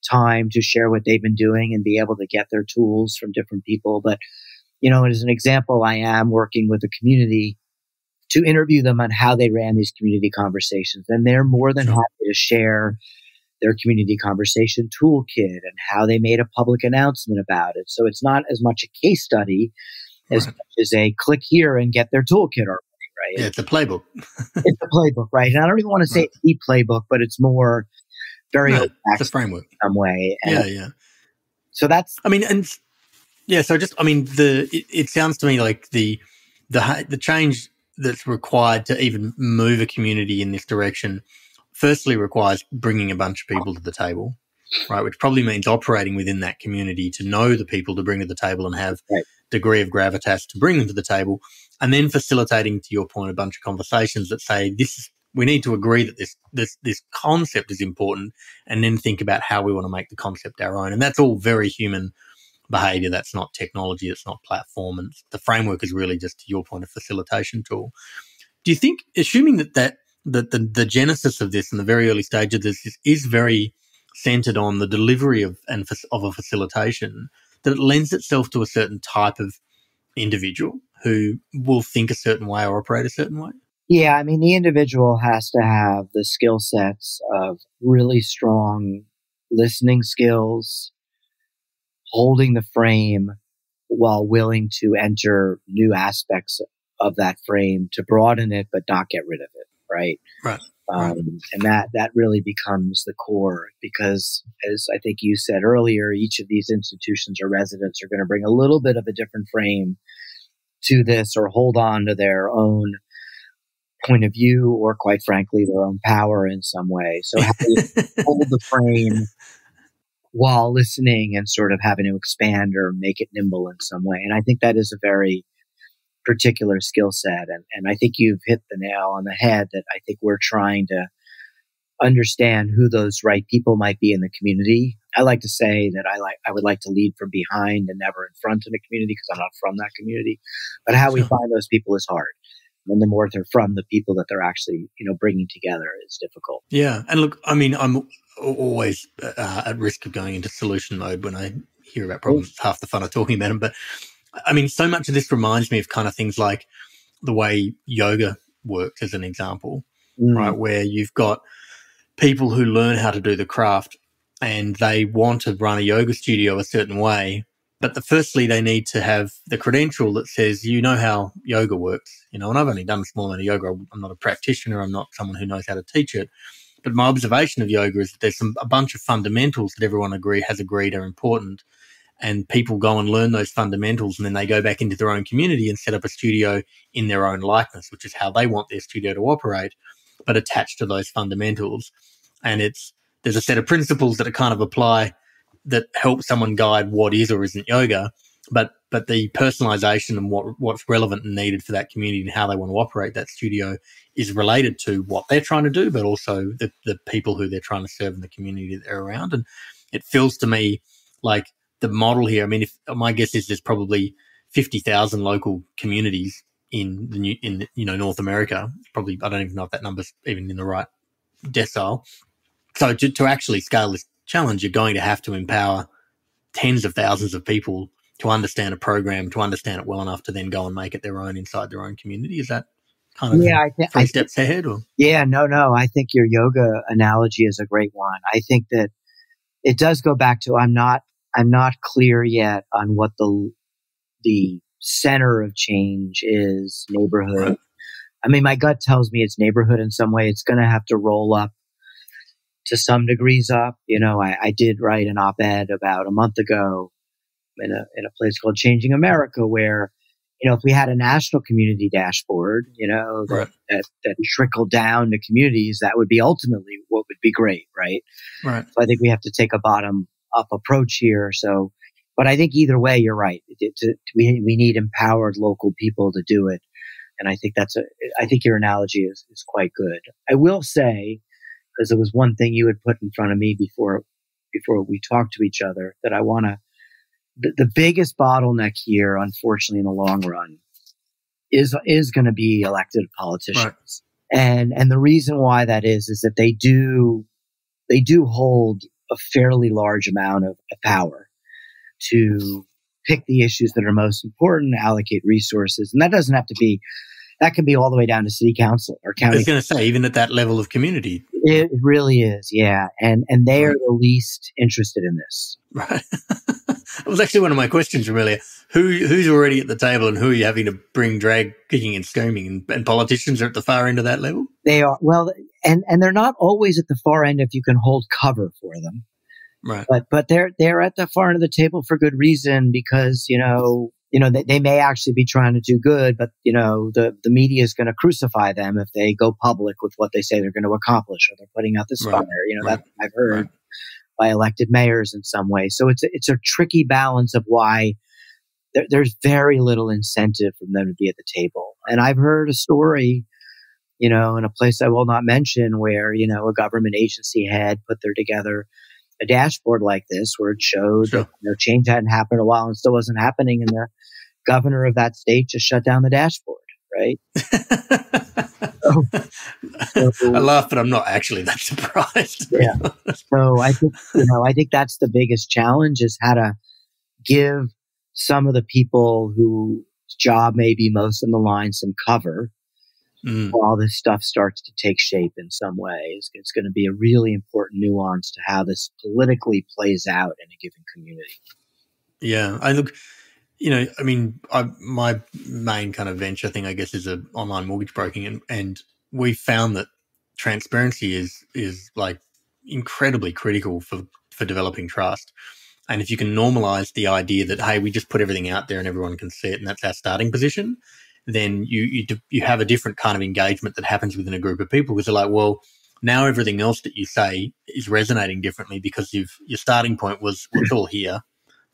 time to share what they've been doing and be able to get their tools from different people. But, you know, as an example, I am working with a community to interview them on how they ran these community conversations. And they're more than happy to share their community conversation toolkit and how they made a public announcement about it. So it's not as much a case study as right. much as a click here and get their toolkit already, right? Yeah, it's a playbook. it's a playbook, right? And I don't even want to say right. the playbook, but it's more very no, a framework some way. And yeah, yeah. So that's. I mean, and yeah. So just, I mean, the it, it sounds to me like the the the change that's required to even move a community in this direction. Firstly, requires bringing a bunch of people to the table, right? Which probably means operating within that community to know the people to bring to the table and have right. degree of gravitas to bring them to the table, and then facilitating, to your point, a bunch of conversations that say this is we need to agree that this this this concept is important and then think about how we want to make the concept our own. And that's all very human behavior. That's not technology. It's not platform. And the framework is really just to your point a facilitation tool. Do you think assuming that that that the, the genesis of this and the very early stage of this is, is very centered on the delivery of and of a facilitation that it lends itself to a certain type of individual who will think a certain way or operate a certain way. Yeah, I mean, the individual has to have the skill sets of really strong listening skills, holding the frame while willing to enter new aspects of that frame to broaden it, but not get rid of it. Right. Right. Um, and that that really becomes the core because, as I think you said earlier, each of these institutions or residents are going to bring a little bit of a different frame to this, or hold on to their own point of view, or quite frankly, their own power in some way. So, how do you hold the frame while listening and sort of having to expand or make it nimble in some way? And I think that is a very particular skill set. And, and I think you've hit the nail on the head that I think we're trying to understand who those right people might be in the community. I like to say that I like, I would like to lead from behind and never in front in the community because I'm not from that community. But how we find those people is hard. And the more they're from the people that they're actually, you know, bringing together is difficult. Yeah. And look, I mean, I'm always uh, at risk of going into solution mode when I hear about problems. It's half the fun of talking about them. But I mean, so much of this reminds me of kind of things like the way yoga works, as an example, mm. right? Where you've got people who learn how to do the craft and they want to run a yoga studio a certain way. But the firstly, they need to have the credential that says, you know how yoga works, you know, and I've only done a small amount of yoga. I'm not a practitioner. I'm not someone who knows how to teach it. But my observation of yoga is that there's some, a bunch of fundamentals that everyone agree has agreed are important and people go and learn those fundamentals and then they go back into their own community and set up a studio in their own likeness, which is how they want their studio to operate, but attached to those fundamentals. And it's, there's a set of principles that kind of apply that help someone guide what is or isn't yoga. But, but the personalization and what, what's relevant and needed for that community and how they want to operate that studio is related to what they're trying to do, but also the, the people who they're trying to serve in the community that they're around. And it feels to me like the model here. I mean, if my guess is there's probably fifty thousand local communities in the new, in you know North America. Probably I don't even know if that number's even in the right decile. So to, to actually scale this challenge, you're going to have to empower tens of thousands of people to understand a program, to understand it well enough to then go and make it their own inside their own community. Is that kind of yeah, I think three steps ahead? Or yeah, no, no. I think your yoga analogy is a great one. I think that it does go back to I'm not I'm not clear yet on what the the center of change is neighborhood. Right. I mean, my gut tells me it's neighborhood in some way. It's going to have to roll up to some degrees up. You know, I, I did write an op-ed about a month ago in a in a place called Changing America, where you know if we had a national community dashboard, you know that, right. that that trickled down to communities, that would be ultimately what would be great, right? Right. So I think we have to take a bottom up approach here. So, but I think either way, you're right. It, it, we, we need empowered local people to do it. And I think that's a, I think your analogy is, is quite good. I will say, because it was one thing you had put in front of me before, before we talked to each other that I want to, the, the biggest bottleneck here, unfortunately, in the long run is, is going to be elected politicians. Right. And, and the reason why that is, is that they do, they do hold a fairly large amount of, of power to pick the issues that are most important, allocate resources. And that doesn't have to be, that can be all the way down to city council or county. I was going to say, even at that level of community. It really is, yeah. And, and they are the least interested in this. Right. that was actually one of my questions from earlier. Who, who's already at the table and who are you having to bring drag kicking and screaming? And, and politicians are at the far end of that level? They are. Well, and and they're not always at the far end if you can hold cover for them. Right. But but they're they're at the far end of the table for good reason because you know you know they, they may actually be trying to do good, but you know the the media is going to crucify them if they go public with what they say they're going to accomplish or they're putting out this right. fire. You know right. that I've heard right. by elected mayors in some way. So it's a, it's a tricky balance of why. There, there's very little incentive for them to be at the table. And I've heard a story you know, in a place I will not mention where, you know, a government agency had put their together a dashboard like this where it showed sure. that you know, change hadn't happened a while and still wasn't happening. And the governor of that state just shut down the dashboard, right? So, so, I laugh, but I'm not actually that surprised. Yeah. So I think you know I think that's the biggest challenge is how to give some of the people whose job may be most in the line some cover mm. while this stuff starts to take shape in some ways. It's going to be a really important nuance to how this politically plays out in a given community. Yeah, I look. You know, I mean, I, my main kind of venture thing, I guess, is a online mortgage broking, and and we found that transparency is is like incredibly critical for for developing trust. And if you can normalize the idea that hey, we just put everything out there and everyone can see it, and that's our starting position, then you you you have a different kind of engagement that happens within a group of people because they're like, well, now everything else that you say is resonating differently because you've your starting point was well, it's all here.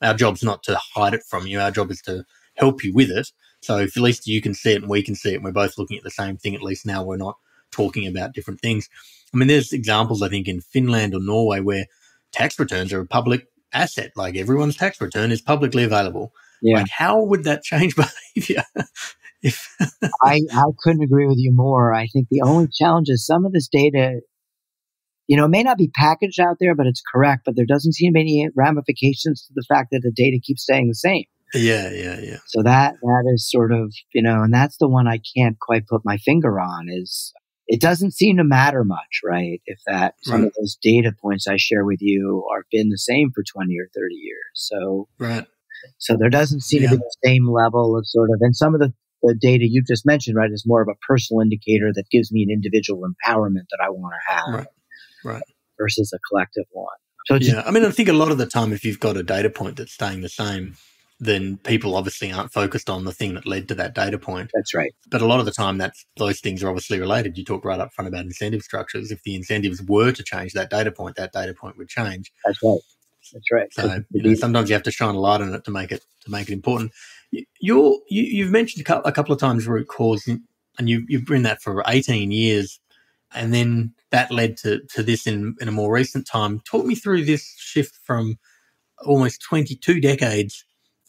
Our job's not to hide it from you. Our job is to help you with it. So if at least you can see it and we can see it and we're both looking at the same thing, at least now we're not talking about different things. I mean, there's examples, I think, in Finland or Norway where tax returns are a public asset. Like everyone's tax return is publicly available. Yeah. Like how would that change behavior? If I, I couldn't agree with you more. I think the only challenge is some of this data, you know, it may not be packaged out there, but it's correct, but there doesn't seem to be any ramifications to the fact that the data keeps staying the same. Yeah, yeah, yeah. So that that is sort of, you know, and that's the one I can't quite put my finger on is it doesn't seem to matter much, right? If that some right. of those data points I share with you are been the same for 20 or 30 years. So Right. So there doesn't seem yeah. to be the same level of sort of and some of the the data you've just mentioned, right, is more of a personal indicator that gives me an individual empowerment that I want to have. Right. Right. Versus a collective one. So yeah, I mean, I think a lot of the time, if you've got a data point that's staying the same, then people obviously aren't focused on the thing that led to that data point. That's right. But a lot of the time, that's those things are obviously related. You talked right up front about incentive structures. If the incentives were to change that data point, that data point would change. That's right. That's right. So you know, sometimes you have to shine a light on it to make it to make it important. You're, you, you've mentioned a couple of times root cause, and you, you've been that for 18 years, and then that led to, to this in, in a more recent time. Talk me through this shift from almost 22 decades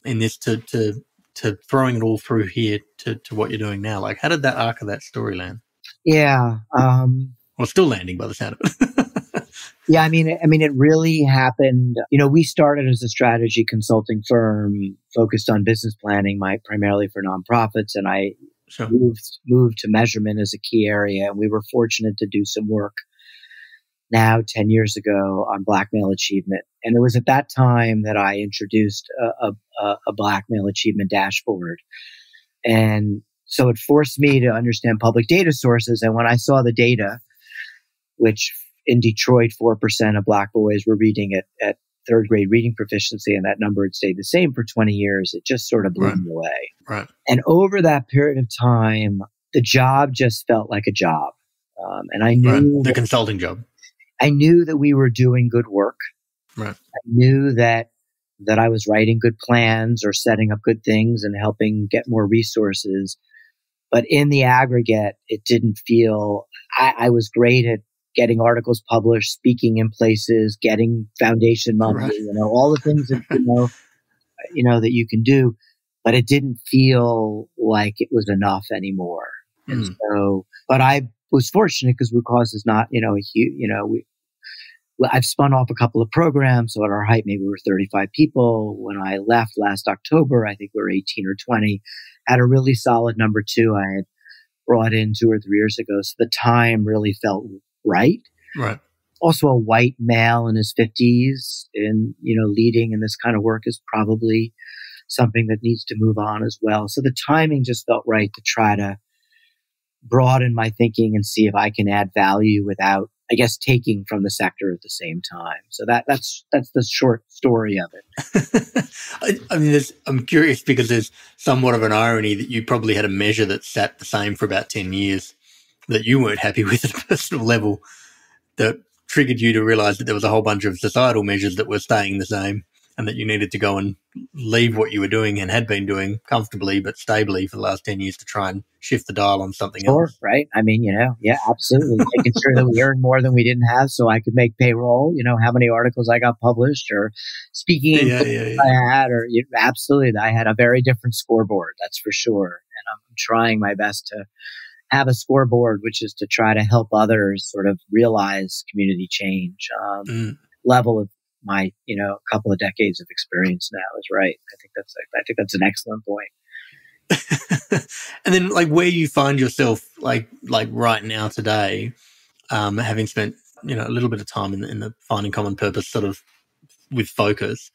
in this to, to, to throwing it all through here to, to what you're doing now. Like, how did that arc of that story land? Yeah. Um, well, still landing by the sound of it. Yeah, I mean, I mean, it really happened. You know, we started as a strategy consulting firm focused on business planning, my primarily for nonprofits, and I sure. moved moved to measurement as a key area. And we were fortunate to do some work now 10 years ago on black male achievement. And it was at that time that I introduced a, a, a black male achievement dashboard. And so it forced me to understand public data sources. And when I saw the data, which in Detroit, 4% of black boys were reading at, at third grade reading proficiency, and that number had stayed the same for 20 years. It just sort of blew right. me away. Right. And over that period of time, the job just felt like a job. Um, and I knew right. the consulting job. I knew that we were doing good work. Right. I knew that that I was writing good plans or setting up good things and helping get more resources. But in the aggregate, it didn't feel I, I was great at getting articles published, speaking in places, getting foundation money, right. you know, all the things that you know, you know that you can do. But it didn't feel like it was enough anymore. Mm. And so, but I was fortunate because Root Cause is not, you know, a huge, you know, we, I've spun off a couple of programs. So at our height, maybe we were 35 people. When I left last October, I think we were 18 or 20. Had a really solid number two. I had brought in two or three years ago. So the time really felt right. Right. Also, a white male in his 50s and, you know, leading in this kind of work is probably something that needs to move on as well. So the timing just felt right to try to broaden my thinking and see if I can add value without, I guess, taking from the sector at the same time. So that that's that's the short story of it. I, I, mean, I'm curious because there's somewhat of an irony that you probably had a measure that sat the same for about ten years, that you weren't happy with at a personal level that triggered you to realize that there was a whole bunch of societal measures that were staying the same and that you needed to go and leave what you were doing and had been doing comfortably but stably for the last 10 years to try and shift the dial on something sure, else. Right. I mean, you know, yeah, absolutely. Making sure that we earned more than we didn't have so I could make payroll, you know, how many articles I got published or speaking yeah, yeah, yeah. I had, or you absolutely. I had a very different scoreboard. That's for sure. And I'm trying my best to have a scoreboard, which is to try to help others sort of realize community change. Um, mm. Level of my, you know, a couple of decades of experience now is right. I think that's, I think that's an excellent point. and then, like, where you find yourself, like, like right now today, um, having spent, you know, a little bit of time in the, in the finding common purpose sort of with focus,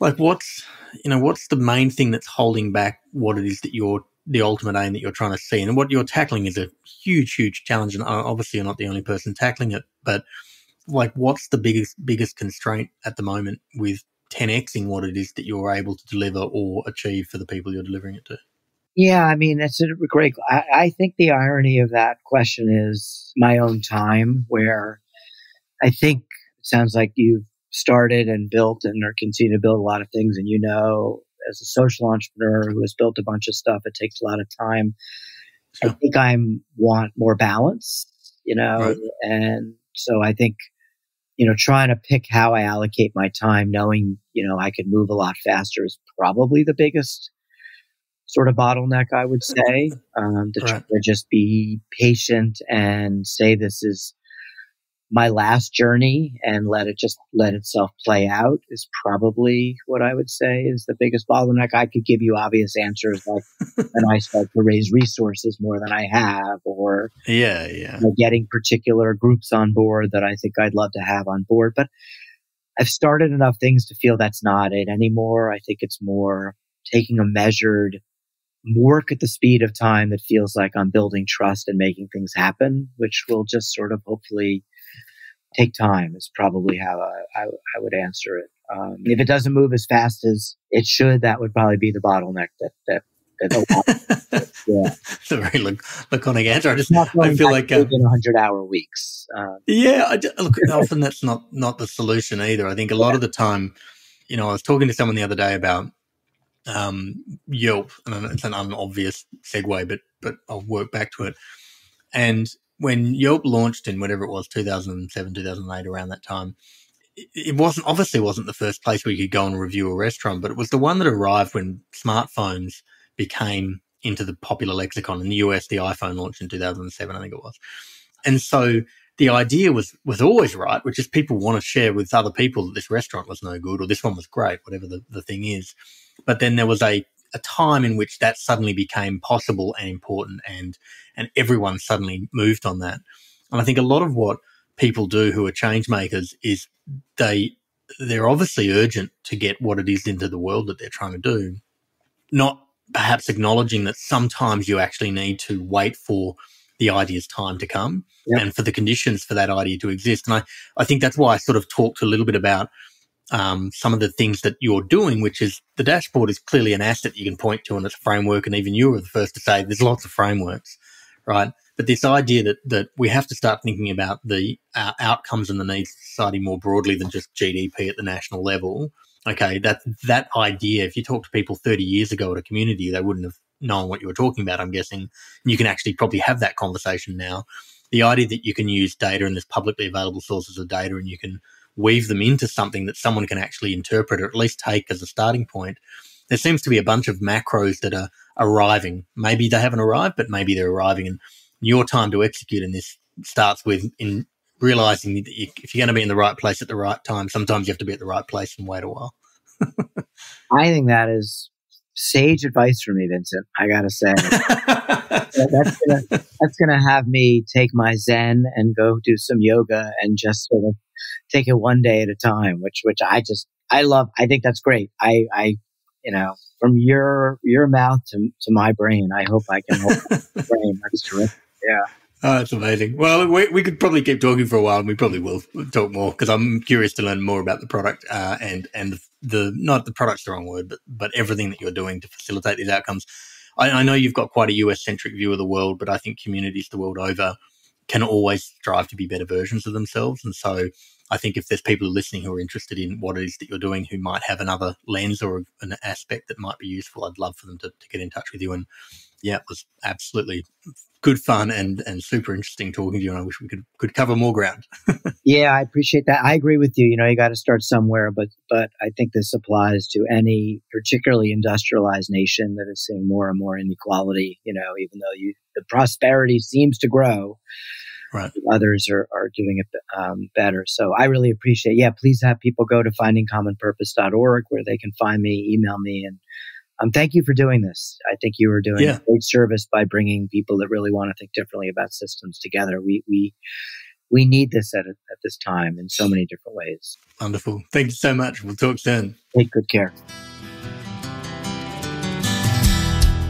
like, what's, you know, what's the main thing that's holding back what it is that you're the ultimate aim that you're trying to see. And what you're tackling is a huge, huge challenge. And uh, obviously, you're not the only person tackling it. But like, what's the biggest biggest constraint at the moment with 10xing what it is that you're able to deliver or achieve for the people you're delivering it to? Yeah, I mean, it's a great. I, I think the irony of that question is my own time, where I think it sounds like you've started and built and are continuing to build a lot of things, and you know as a social entrepreneur who has built a bunch of stuff, it takes a lot of time. I think I want more balance, you know, right. and so I think, you know, trying to pick how I allocate my time, knowing, you know, I can move a lot faster is probably the biggest sort of bottleneck, I would say. Um, to right. try to just be patient and say this is my last journey and let it just let itself play out is probably what I would say is the biggest bottleneck. I could give you obvious answers like when I start to raise resources more than I have, or yeah, yeah, you know, getting particular groups on board that I think I'd love to have on board. But I've started enough things to feel that's not it anymore. I think it's more taking a measured work at the speed of time that feels like I'm building trust and making things happen, which will just sort of hopefully take time is probably how I, I, I would answer it. Um, if it doesn't move as fast as it should, that would probably be the bottleneck that, that, that yeah. It's a very laconic answer. I just I feel like um, in hundred hour weeks. Um, yeah, I, look. often that's not not the solution either. I think a lot yeah. of the time, you know, I was talking to someone the other day about um, Yelp, and it's an unobvious segue, but but I'll work back to it. And when Yelp launched in whatever it was, 2007, 2008, around that time, it wasn't obviously wasn't the first place where you could go and review a restaurant, but it was the one that arrived when smartphones became into the popular lexicon. In the US, the iPhone launched in 2007, I think it was. And so the idea was was always right, which is people want to share with other people that this restaurant was no good or this one was great, whatever the, the thing is. But then there was a a time in which that suddenly became possible and important and and everyone suddenly moved on that. And I think a lot of what people do who are change makers is they they're obviously urgent to get what it is into the world that they're trying to do, not perhaps acknowledging that sometimes you actually need to wait for the idea's time to come yep. and for the conditions for that idea to exist. And I, I think that's why I sort of talked a little bit about um, some of the things that you're doing, which is the dashboard is clearly an asset you can point to and it's a framework. And even you were the first to say there's lots of frameworks, right? But this idea that, that we have to start thinking about the uh, outcomes and the needs of society more broadly than just GDP at the national level. Okay, that that idea. If you talk to people 30 years ago at a community, they wouldn't have known what you were talking about. I'm guessing and you can actually probably have that conversation now. The idea that you can use data and there's publicly available sources of data and you can weave them into something that someone can actually interpret or at least take as a starting point. There seems to be a bunch of macros that are arriving. Maybe they haven't arrived, but maybe they're arriving. And your time to execute in this starts with in realizing that you, if you're going to be in the right place at the right time, sometimes you have to be at the right place and wait a while. I think that is sage advice for me, Vincent. I gotta say, that's gonna that's gonna have me take my Zen and go do some yoga and just sort of take it one day at a time, which which I just I love. I think that's great. I I you know from your your mouth to to my brain, I hope I can hold brain. That's terrific. Yeah. Oh, that's amazing. Well, we, we could probably keep talking for a while, and we probably will talk more because I'm curious to learn more about the product uh, and and the, the not the product's the wrong word, but but everything that you're doing to facilitate these outcomes. I, I know you've got quite a US centric view of the world, but I think communities the world over can always strive to be better versions of themselves, and so I think if there's people listening who are interested in what it is that you're doing who might have another lens or an aspect that might be useful, I'd love for them to, to get in touch with you and yeah, it was absolutely good fun and and super interesting talking to you. And I wish we could could cover more ground. yeah, I appreciate that. I agree with you. You know, you got to start somewhere, but but I think this applies to any particularly industrialized nation that is seeing more and more inequality. You know, even though you the prosperity seems to grow. Right. Others are, are doing it um, better. So I really appreciate. Yeah, please have people go to findingcommonpurpose.org where they can find me, email me, and um, thank you for doing this. I think you are doing yeah. a great service by bringing people that really want to think differently about systems together. We we we need this at, at this time in so many different ways. Wonderful. Thank you so much. We'll talk soon. Take good care.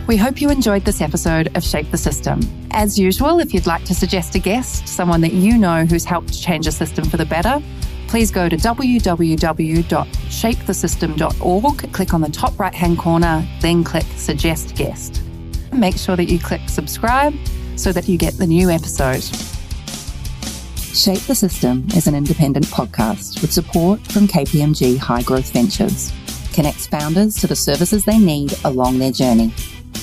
We hope you enjoyed this episode of Shape the System. As usual, if you'd like to suggest a guest, someone that you know who's helped change a system for the better, please go to www.shapethesystem.org, click on the top right hand corner, then click Suggest Guest. Make sure that you click subscribe so that you get the new episode. Shape the System is an independent podcast with support from KPMG High Growth Ventures. Connects founders to the services they need along their journey.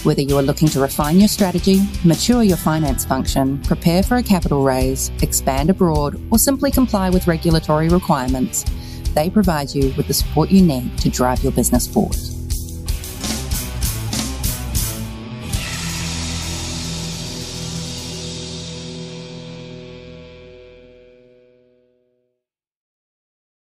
Whether you are looking to refine your strategy, mature your finance function, prepare for a capital raise, expand abroad, or simply comply with regulatory requirements, they provide you with the support you need to drive your business forward.